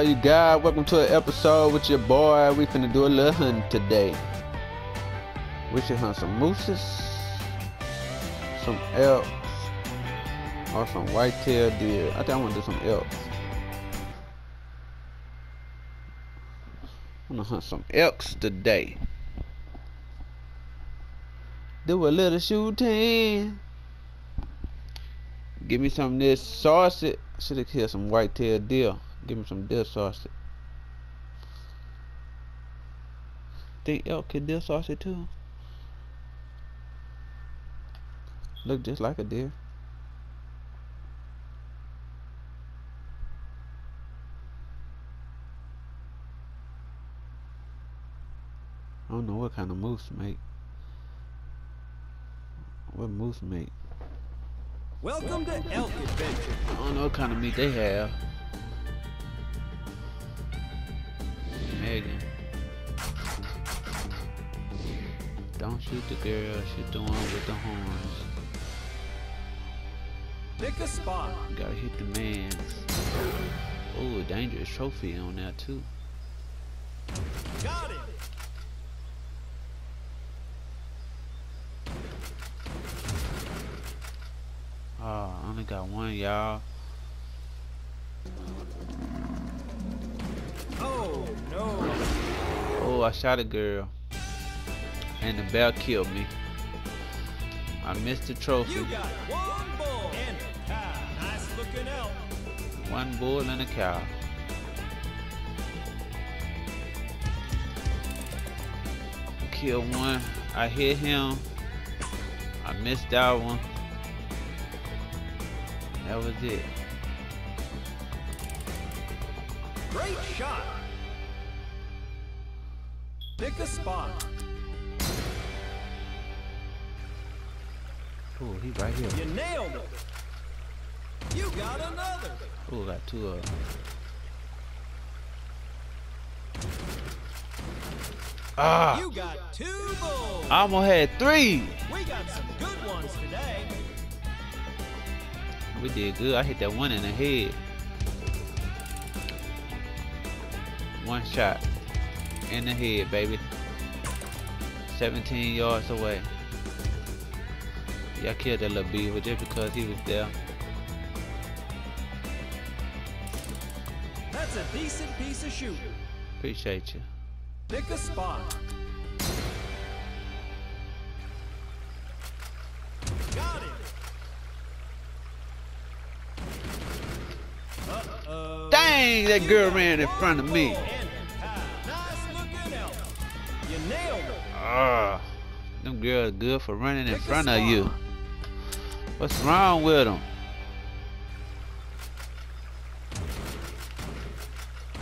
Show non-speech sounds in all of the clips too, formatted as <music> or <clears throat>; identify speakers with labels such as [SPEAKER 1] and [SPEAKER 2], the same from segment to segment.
[SPEAKER 1] all you guys? Welcome to an episode with your boy. We finna do a little hunting today. We should hunt some mooses, some elks, or some white-tailed deer. I think I wanna do some elks. I'm gonna hunt some elks today. Do a little shooting. Give me some of this sausage. Should have killed some white-tailed deer. Give me some deer sausage. Think elk can deer sausage too? Look just like a deer. I don't know what kind of moose make. What moose make?
[SPEAKER 2] Welcome to Elk Adventure.
[SPEAKER 1] I don't know what kind of meat they have. Shoot the girl, shoot the one with the horns.
[SPEAKER 2] Pick a spot.
[SPEAKER 1] You gotta hit the man. Oh, a dangerous trophy on that too.
[SPEAKER 2] Got it.
[SPEAKER 1] Oh, I only got one, y'all.
[SPEAKER 2] Oh no.
[SPEAKER 1] Oh, I shot a girl. And the bell killed me. I missed the trophy.
[SPEAKER 2] You got one bull and a cow. Nice.
[SPEAKER 1] One bull and a cow. Killed one. I hit him. I missed that one. That was it.
[SPEAKER 2] Great shot. Pick a spot.
[SPEAKER 1] Oh, he right here.
[SPEAKER 2] You nailed it. You got another.
[SPEAKER 1] Oh, got two of them. Ah!
[SPEAKER 2] You got two bulls.
[SPEAKER 1] I almost had three.
[SPEAKER 2] We got some good ones today.
[SPEAKER 1] We did good. I hit that one in the head. One shot in the head, baby. 17 yards away. Yeah, I killed that little beaver just because he was there.
[SPEAKER 2] That's a decent piece of shooting.
[SPEAKER 1] Appreciate you.
[SPEAKER 2] Pick a spot. Got it. Uh-oh.
[SPEAKER 1] Dang, that girl ran in front of me.
[SPEAKER 2] And. Nice looking. You nailed it.
[SPEAKER 1] Ah, them girls good for running in
[SPEAKER 2] Pick
[SPEAKER 1] front of you. What's wrong with him?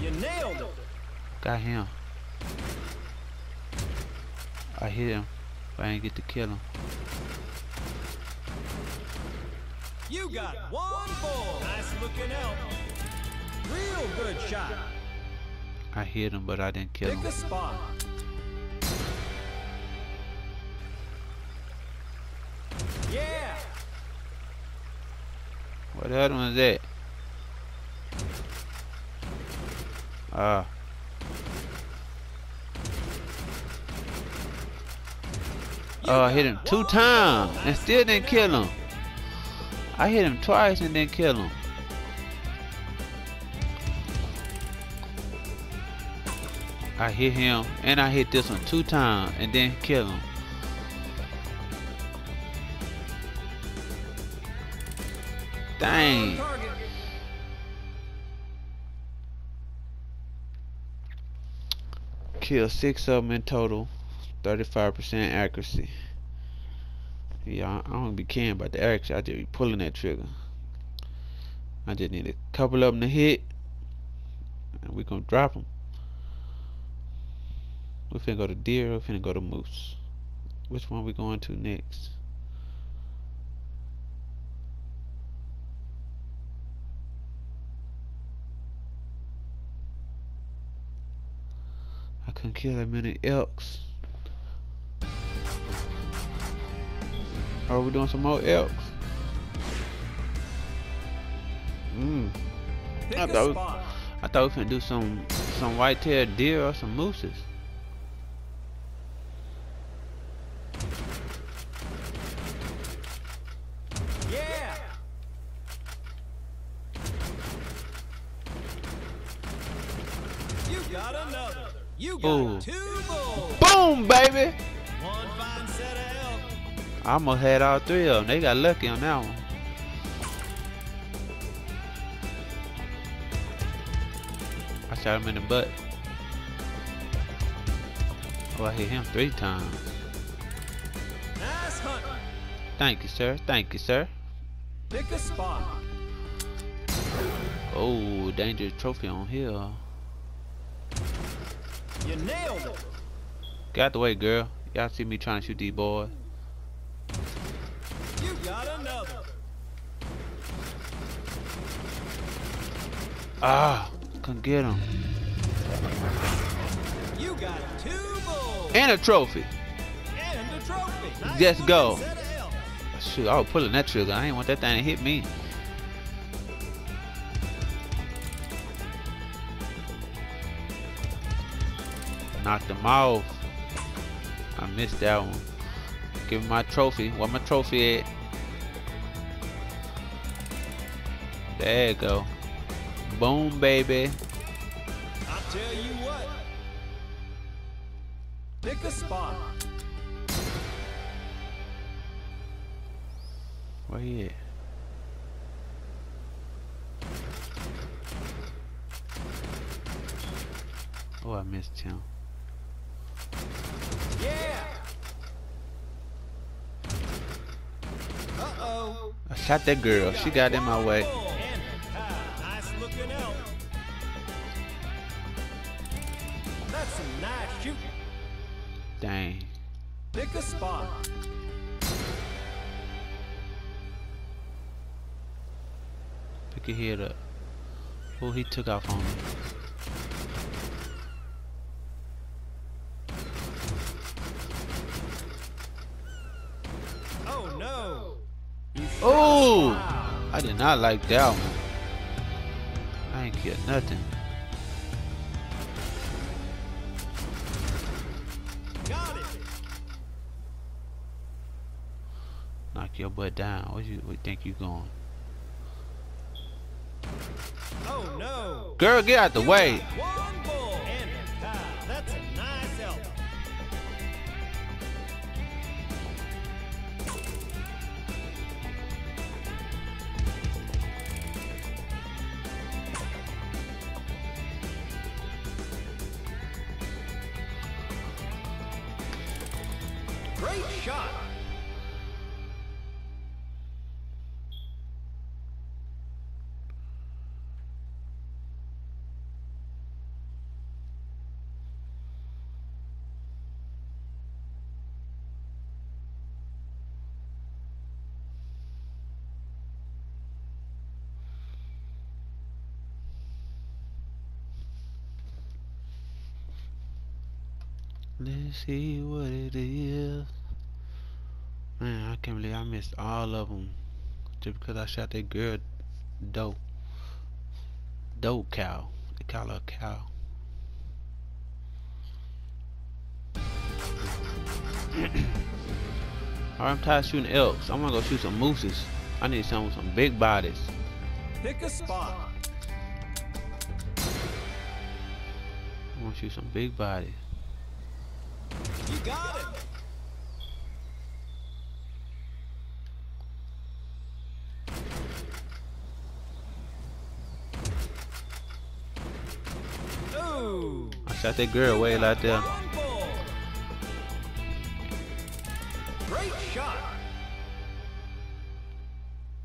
[SPEAKER 2] You nailed him.
[SPEAKER 1] Got him. I hit him, but I ain't get to kill him.
[SPEAKER 2] You got one bull. Nice looking elk. Real good shot.
[SPEAKER 1] I hit him, but I didn't kill
[SPEAKER 2] Pick
[SPEAKER 1] him. What the other one's that? Ah. Oh, I hit him two times and still didn't kill him. I hit him twice and didn't kill him. I hit him and I hit this one two times and didn't kill him. Dang. Kill six of them in total. 35% accuracy. Yeah, I don't be caring about the accuracy. I just be pulling that trigger. I just need a couple of them to hit. And we gonna drop them. We finna go to deer we finna go to moose. Which one we going to next? Couldn't kill that many elks. Are we doing some more elks? Mmm. I thought-
[SPEAKER 2] spot.
[SPEAKER 1] I thought we could do some some white-tailed deer or some mooses.
[SPEAKER 2] Yeah. You got another. You got two.
[SPEAKER 1] Boom, baby!
[SPEAKER 2] One fine set of elk.
[SPEAKER 1] I almost had all three of them. They got lucky on that one. I shot him in the butt. Oh, I hit him three times.
[SPEAKER 2] Nice.
[SPEAKER 1] Thank you, sir. Thank you, sir.
[SPEAKER 2] Pick a spot.
[SPEAKER 1] Oh, dangerous trophy on here.
[SPEAKER 2] You nailed it.
[SPEAKER 1] Get out the way, girl. Y'all see me trying to shoot these boys.
[SPEAKER 2] You got another.
[SPEAKER 1] Ah, couldn't get him.
[SPEAKER 2] You got two bulls
[SPEAKER 1] And a trophy.
[SPEAKER 2] and a trophy.
[SPEAKER 1] Let's go.
[SPEAKER 2] set of elk.
[SPEAKER 1] Shoot, I was pulling that trigger. I ain't want that thing to hit me. Knocked him off. I missed that one. Give me my trophy. Where my trophy at? There you go. Boom, baby.
[SPEAKER 2] I'll tell you what. Pick a spot.
[SPEAKER 1] Where he at? Oh, I missed him.
[SPEAKER 2] Yeah. Uh-oh.
[SPEAKER 1] I shot that girl. She got in my way.
[SPEAKER 2] And a cow. Nice looking elk. That's some nice shooting.
[SPEAKER 1] Dang.
[SPEAKER 2] Pick a spot.
[SPEAKER 1] Pick your head up. Oh, he took off on me. Not like that one. I ain't get nothing.
[SPEAKER 2] Got it.
[SPEAKER 1] Knock your butt down. Where you you think you going?
[SPEAKER 2] Oh no.
[SPEAKER 1] Girl, get out the way. Let's see what it is. Man, I can't believe I missed all of them just because I shot that girl doe. Doe cow. They call her cow. <coughs> Alright, I'm tired of shooting elks. I'm gonna go shoot some mooses. I need some with some big bodies.
[SPEAKER 2] Pick a spot.
[SPEAKER 1] I wanna shoot some big bodies.
[SPEAKER 2] Got it. Ooh.
[SPEAKER 1] I shot that girl way out there.
[SPEAKER 2] Great shot.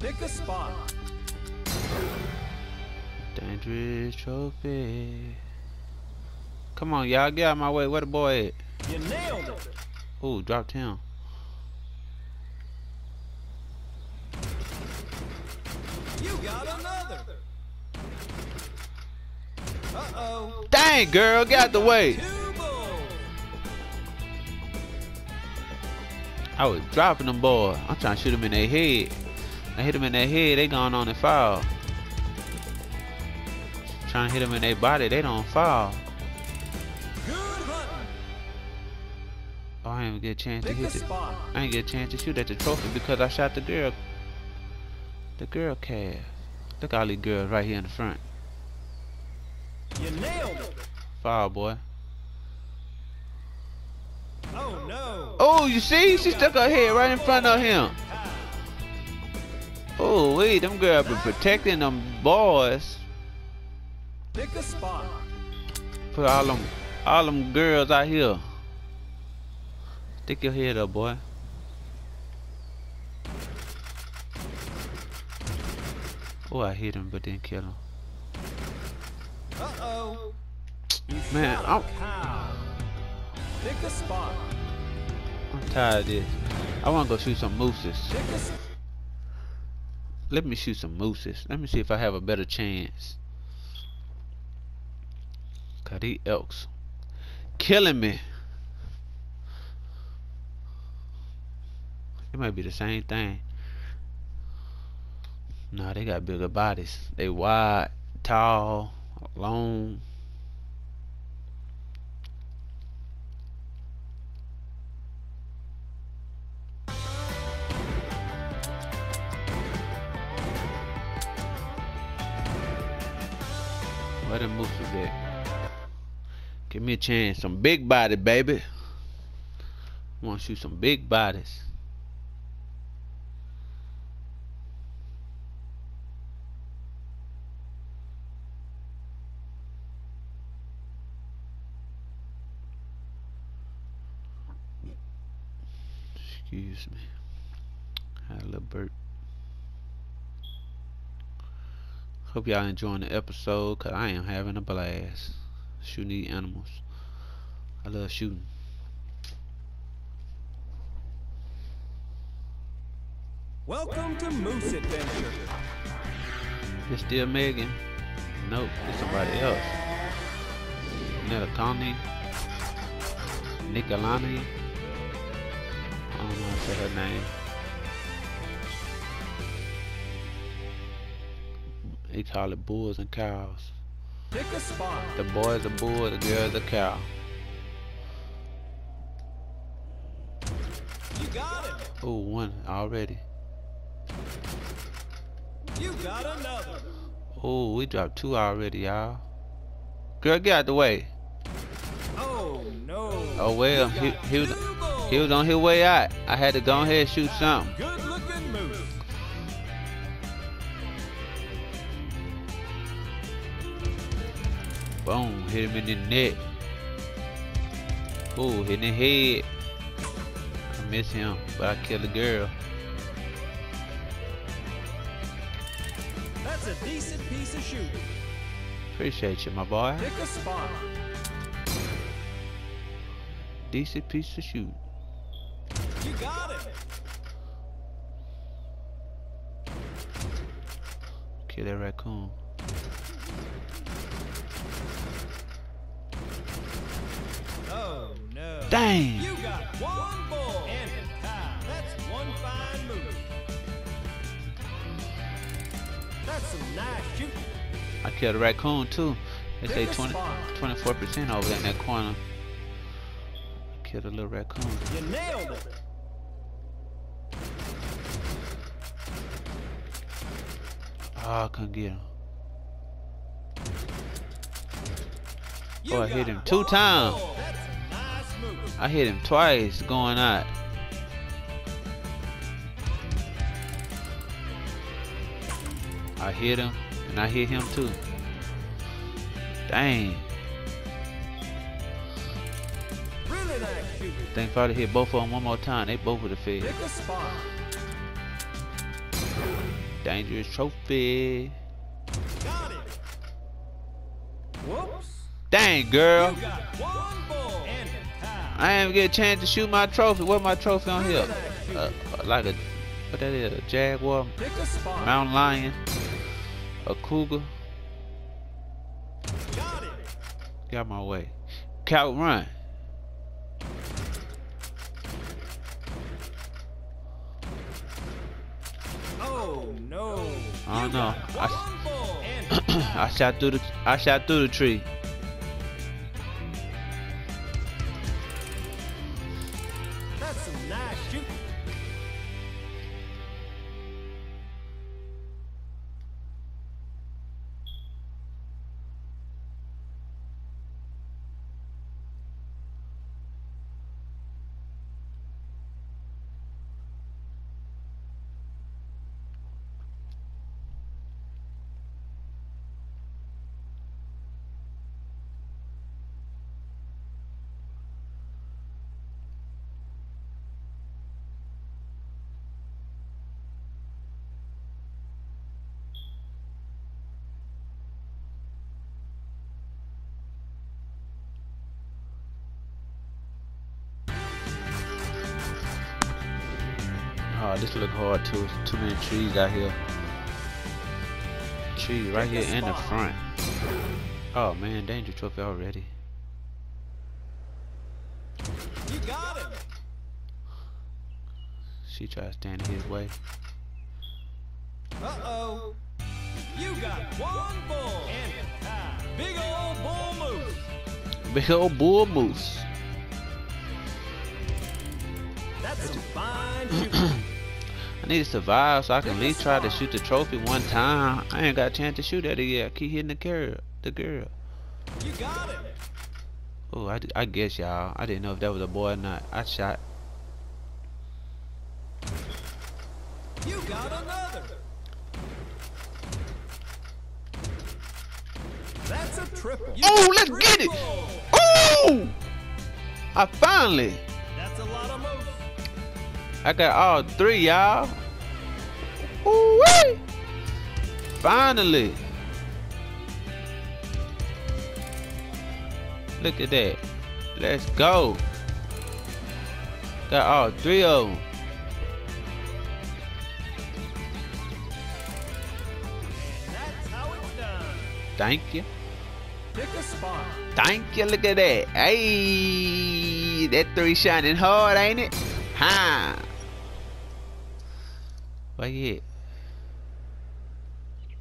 [SPEAKER 2] Pick a spot.
[SPEAKER 1] Dangerous trophy. Come on, y'all, get out of my way. Where the boy at?
[SPEAKER 2] You nailed it.
[SPEAKER 1] Ooh, dropped him.
[SPEAKER 2] You got another. Uh-oh.
[SPEAKER 1] Dang, girl, get out the way. I was dropping them boy. I'm trying to shoot them in their head. I hit them in their head, they gone on and foul. trying to hit them in their body, they don't fall. I didn't get a chance to
[SPEAKER 2] Pick a
[SPEAKER 1] hit it. I didn't get a chance to shoot at the trophy because I shot the girl. The girl calf. Look at all these girls right here in the front.
[SPEAKER 2] You nailed it.
[SPEAKER 1] Foul, boy.
[SPEAKER 2] Oh no.
[SPEAKER 1] Oh, you see? She stuck her head right in front of him. Oh, wait, them girls been protecting them boys.
[SPEAKER 2] Pick a spot.
[SPEAKER 1] Put all them, all them girls out here. Stick your head up, boy. Oh, I hit him, but didn't kill him.
[SPEAKER 2] Uh oh. You
[SPEAKER 1] Man, I'm-
[SPEAKER 2] Pick a spot.
[SPEAKER 1] I'm tired of this. I want to go shoot some mooses.
[SPEAKER 2] Pick a s-
[SPEAKER 1] Let me shoot some mooses. Let me see if I have a better chance. Cause these elks killing me. It might be the same thing. Nah, they got bigger bodies. They wide, tall, long. Where the moose is at? Give me a chance. Some big body, baby. Want to shoot some big bodies. Excuse me. Had a little burp. Hope y'all enjoying the episode, cause I am having a blast shooting these animals. I love shooting.
[SPEAKER 2] Welcome to Moose Adventure.
[SPEAKER 1] It's still Megan. Nope, it's somebody else. Netakani. Nicolani. I don't know how to say her name. They call it bulls and cows.
[SPEAKER 2] Pick a spot.
[SPEAKER 1] The boy's a bull, the girl's a cow.
[SPEAKER 2] You got him.
[SPEAKER 1] Oh, one already.
[SPEAKER 2] You got another.
[SPEAKER 1] Oh, we dropped two already, y'all. Girl, get out the way.
[SPEAKER 2] Oh no.
[SPEAKER 1] Oh well, he, he was. He was on his way out. I had to go ahead and shoot something.
[SPEAKER 2] Good looking moose.
[SPEAKER 1] Boom, hit him in the neck. Ooh, hit in the head. I miss him, but I killed the girl.
[SPEAKER 2] That's a decent piece of shooting.
[SPEAKER 1] Appreciate you, my boy.
[SPEAKER 2] Pick a spot.
[SPEAKER 1] Decent piece of shoot.
[SPEAKER 2] You got him.
[SPEAKER 1] Kill that raccoon.
[SPEAKER 2] Oh no.
[SPEAKER 1] Dang!
[SPEAKER 2] You got one bull and. That's one fine moose. That's some nice shooting.
[SPEAKER 1] I killed a raccoon too. They say
[SPEAKER 2] a
[SPEAKER 1] 20, 24% over in that corner. Killed a little raccoon.
[SPEAKER 2] You nailed it.
[SPEAKER 1] Oh, I couldn't get him. Oh, I hit him two times.
[SPEAKER 2] bull. That's a nice moose.
[SPEAKER 1] I hit him twice going out. I hit him and I hit him too. Dang.
[SPEAKER 2] Really nice.
[SPEAKER 1] Think have hit both of them one more time, they both would have failed.
[SPEAKER 2] Pick a spot.
[SPEAKER 1] Dangerous trophy.
[SPEAKER 2] Got it. Whoops.
[SPEAKER 1] Dang, girl.
[SPEAKER 2] One bull and a cow.
[SPEAKER 1] I ain't even get a chance to shoot my trophy. What my trophy on here? Uh, like a, what that is? A jaguar,
[SPEAKER 2] a
[SPEAKER 1] mountain lion, a cougar.
[SPEAKER 2] Got it.
[SPEAKER 1] Got my way. Cow run.
[SPEAKER 2] No.
[SPEAKER 1] I don't know. I-
[SPEAKER 2] One bull and a
[SPEAKER 1] I shot through the I shot through the tree. Oh, this look hard too. Too many trees out here. Tree right here in the front. Oh man, danger trophy already.
[SPEAKER 2] You got him.
[SPEAKER 1] She tried to stand in his way.
[SPEAKER 2] Uh-oh. You got one bull and a. Big old bull moose.
[SPEAKER 1] Big old bull moose.
[SPEAKER 2] That's some <clears throat> fine shooting.
[SPEAKER 1] I need to survive so I can at least try to shoot the trophy one time. I ain't got a chance to shoot at it yet. I keep hitting the girl. The girl.
[SPEAKER 2] You got him.
[SPEAKER 1] Oh, I, I guess y'all. I didn't know if that was a boy or not. I shot.
[SPEAKER 2] You got another. That's a triple. You
[SPEAKER 1] Oh, let's get it. Oh! I finally.
[SPEAKER 2] That's a lot of moose.
[SPEAKER 1] I got all three, y'all. Ooh wee! Finally. Look at that. Let's go. Got all three of them. Thank you.
[SPEAKER 2] Pick a spot.
[SPEAKER 1] Thank you. Look at that. Hey, that three shining hard, ain't it? Ha. You at?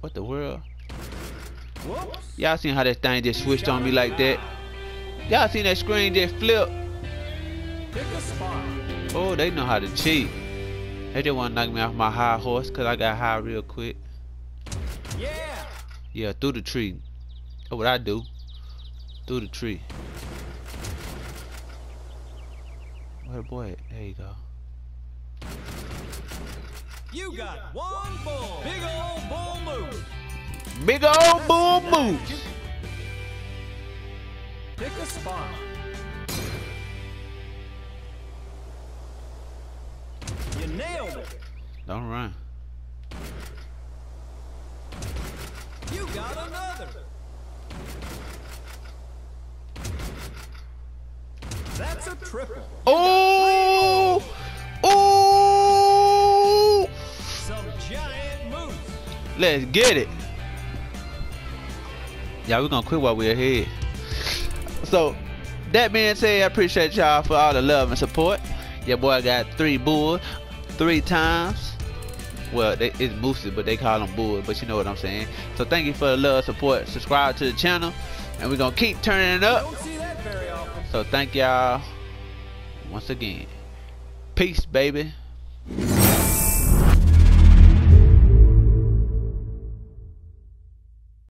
[SPEAKER 1] What the world? Y'all seen how that thing just switched on me like that? Y'all seen that screen just flip?
[SPEAKER 2] Pick a spot.
[SPEAKER 1] Oh, they know how to cheat. They just want to knock me off my high horse because I got high real quick.
[SPEAKER 2] Yeah.
[SPEAKER 1] Yeah, through the tree. That's what I do. Through the tree. Where the boy at? There you go.
[SPEAKER 2] You got one bull. Big old bull moose.
[SPEAKER 1] Big old bull moose.
[SPEAKER 2] Pick a spot. You nailed it.
[SPEAKER 1] Don't run.
[SPEAKER 2] You got another. That's a triple.
[SPEAKER 1] Let's get it. Y'all, we're gonna quit while we're ahead. So, that being said, I appreciate y'all for all the love and support. Your boy got three bulls, three times. Well, they, it's boosted, but they call them bulls, but you know what I'm saying. So, thank you for the love, support. Subscribe to the channel, and we're gonna keep turning it up.
[SPEAKER 2] Don't see that very often.
[SPEAKER 1] So, thank y'all once again. Peace, baby.